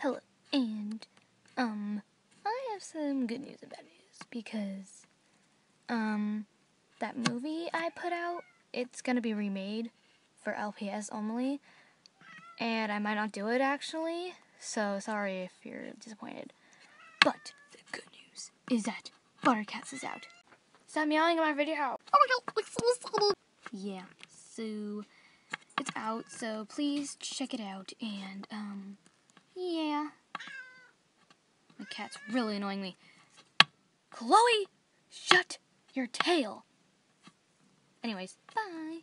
Hello, and um, I have some good news and bad news because um, that movie I put out, it's gonna be remade for LPS only, and I might not do it actually. So sorry if you're disappointed. But the good news is that Budder cats is out. Stop yelling at my video. Oh my god, so Yeah, so it's out, so please check it out and um yeah. My cat's really annoying me. Chloe, shut your tail. Anyways, bye.